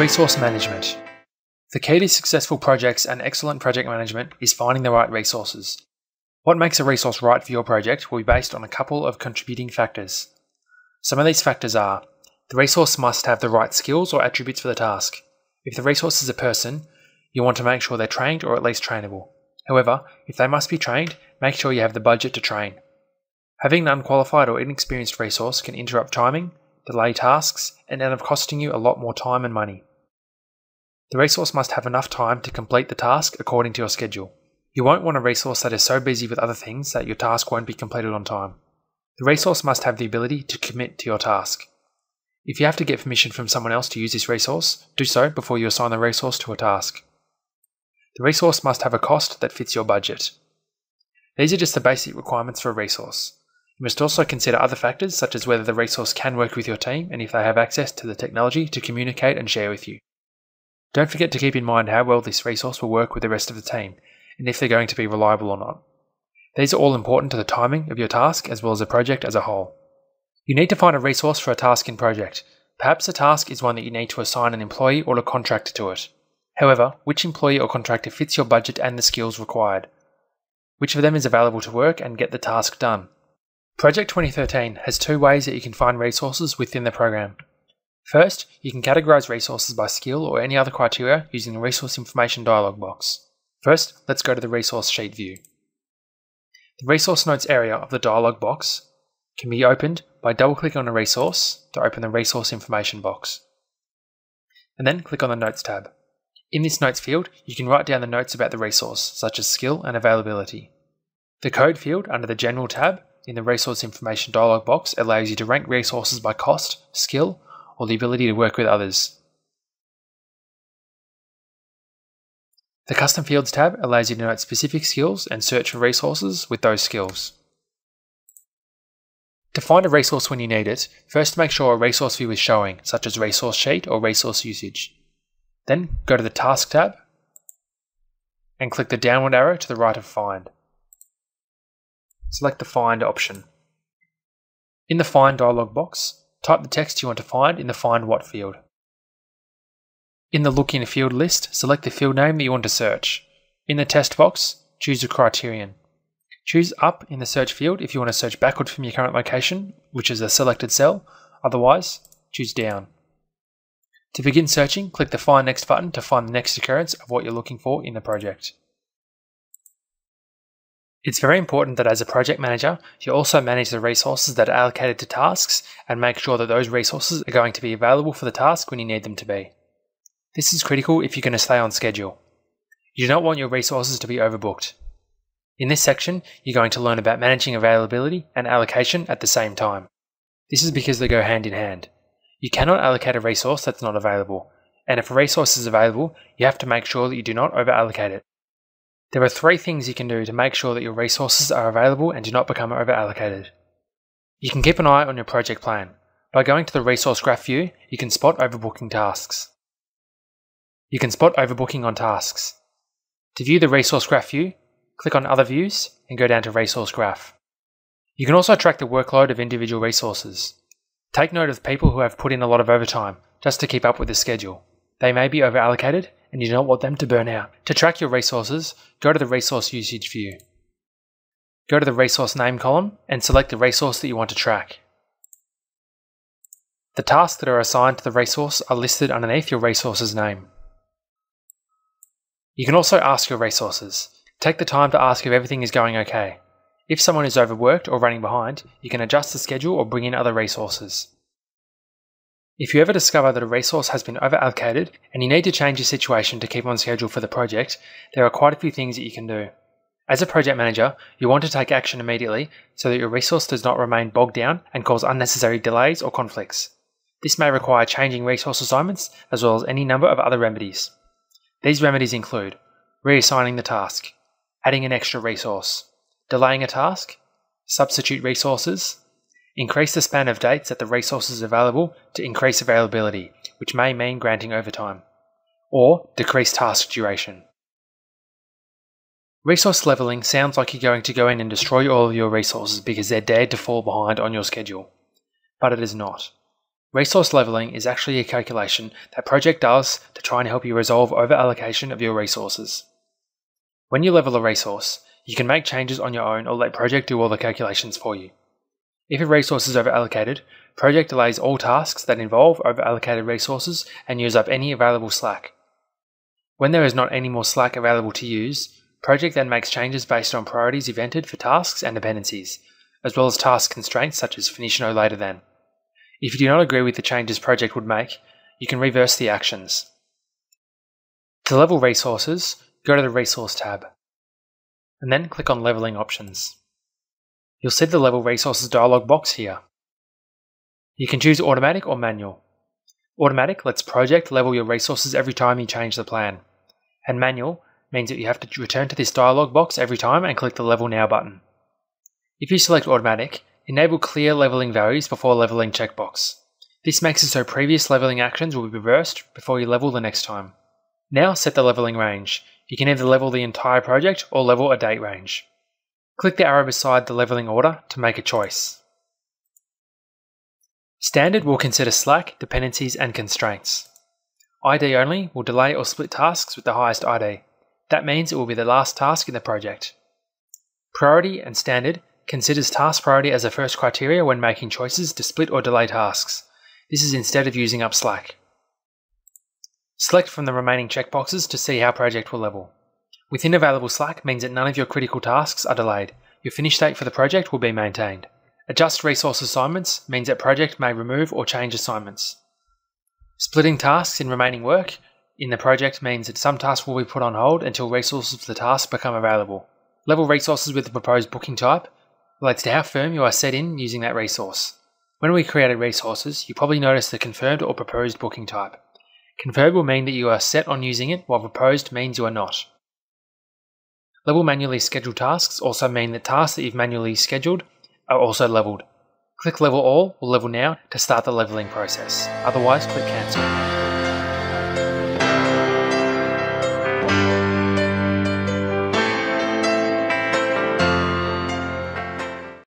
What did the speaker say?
Resource management. The key to successful projects and excellent project management is finding the right resources. What makes a resource right for your project will be based on a couple of contributing factors. Some of these factors are the resource must have the right skills or attributes for the task. If the resource is a person, you want to make sure they're trained or at least trainable. However, if they must be trained, make sure you have the budget to train. Having an unqualified or inexperienced resource can interrupt timing, delay tasks, and end up costing you a lot more time and money. The resource must have enough time to complete the task according to your schedule. You won't want a resource that is so busy with other things that your task won't be completed on time. The resource must have the ability to commit to your task. If you have to get permission from someone else to use this resource, do so before you assign the resource to a task. The resource must have a cost that fits your budget. These are just the basic requirements for a resource. You must also consider other factors such as whether the resource can work with your team and if they have access to the technology to communicate and share with you. Don't forget to keep in mind how well this resource will work with the rest of the team and if they're going to be reliable or not. These are all important to the timing of your task as well as the project as a whole. You need to find a resource for a task in project. Perhaps a task is one that you need to assign an employee or a contractor to it. However, which employee or contractor fits your budget and the skills required? Which of them is available to work and get the task done? Project 2013 has two ways that you can find resources within the program. First, you can categorize resources by skill or any other criteria using the Resource Information dialog box. First, let's go to the resource sheet view. The resource notes area of the dialog box can be opened by double clicking on a resource to open the resource information box. And then click on the notes tab. In this notes field, you can write down the notes about the resource, such as skill and availability. The code field under the general tab in the resource information dialog box allows you to rank resources by cost, skill, or the ability to work with others. The Custom Fields tab allows you to note specific skills and search for resources with those skills. To find a resource when you need it, first make sure a resource view is showing, such as Resource Sheet or Resource Usage. Then go to the Task tab and click the downward arrow to the right of Find. Select the Find option. In the Find dialog box, type the text you want to find in the Find What field. In the Look in Field list, select the field name that you want to search. In the text box, choose a criterion. Choose Up in the search field if you want to search backward from your current location, which is a selected cell. Otherwise, choose Down. To begin searching, click the Find Next button to find the next occurrence of what you're looking for in the project. It's very important that as a project manager, you also manage the resources that are allocated to tasks and make sure that those resources are going to be available for the task when you need them to be. This is critical if you're going to stay on schedule. You do not want your resources to be overbooked. In this section, you're going to learn about managing availability and allocation at the same time. This is because they go hand in hand. You cannot allocate a resource that's not available, and if a resource is available, you have to make sure that you do not over allocate it. There are three things you can do to make sure that your resources are available and do not become over allocated. You can keep an eye on your project plan. By going to the resource graph view, you can spot overbooking tasks. You can spot overbooking on tasks. To view the resource graph view, click on Other Views and go down to Resource Graph. You can also track the workload of individual resources. Take note of people who have put in a lot of overtime just to keep up with the schedule. They may be overallocated and you do not want them to burn out. To track your resources, go to the Resource Usage view. Go to the Resource Name column and select the resource that you want to track. The tasks that are assigned to the resource are listed underneath your resource's name. You can also ask your resources. Take the time to ask if everything is going okay. If someone is overworked or running behind, you can adjust the schedule or bring in other resources. If you ever discover that a resource has been overallocated and you need to change your situation to keep on schedule for the project, there are quite a few things that you can do. As a project manager, you want to take action immediately so that your resource does not remain bogged down and cause unnecessary delays or conflicts. This may require changing resource assignments as well as any number of other remedies. These remedies include reassigning the task, adding an extra resource, delaying a task, substitute resources, increase the span of dates that the resource is available to increase availability, which may mean granting overtime, or decrease task duration. Resource leveling sounds like you're going to go in and destroy all of your resources because they're dared to fall behind on your schedule, but it is not. Resource leveling is actually a calculation that Project does to try and help you resolve over allocation of your resources. When you level a resource, you can make changes on your own or let Project do all the calculations for you. If a resource is overallocated, Project delays all tasks that involve overallocated resources and use up any available slack. When there is not any more slack available to use, Project then makes changes based on priorities evented for tasks and dependencies, as well as task constraints such as finish no later than. If you do not agree with the changes Project would make, you can reverse the actions. To level resources, go to the Resource tab, and then click on Leveling Options. You'll see the Level Resources dialog box here. You can choose Automatic or Manual. Automatic lets Project level your resources every time you change the plan, and Manual means that you have to return to this dialog box every time and click the Level Now button. If you select Automatic, Enable clear leveling values before leveling checkbox. This makes it so previous leveling actions will be reversed before you level the next time. Now set the leveling range. You can either level the entire project or level a date range. Click the arrow beside the leveling order to make a choice. Standard will consider slack, dependencies, and constraints. ID only will delay or split tasks with the highest ID. That means it will be the last task in the project. Priority and standard considers task priority as a first criteria when making choices to split or delay tasks. This is instead of using up Slack. Select from the remaining checkboxes to see how project will level. Within available Slack means that none of your critical tasks are delayed. Your finish date for the project will be maintained. Adjust resource assignments means that project may remove or change assignments. Splitting tasks in remaining work in the project means that some tasks will be put on hold until resources for the task become available. Level resources with the proposed booking type relates to how firm you are set in using that resource. When we created resources, you probably noticed the confirmed or proposed booking type. Confirmed will mean that you are set on using it, while proposed means you are not. Level manually scheduled tasks also mean that tasks that you've manually scheduled are also leveled. Click Level All or Level Now to start the leveling process. Otherwise, click Cancel.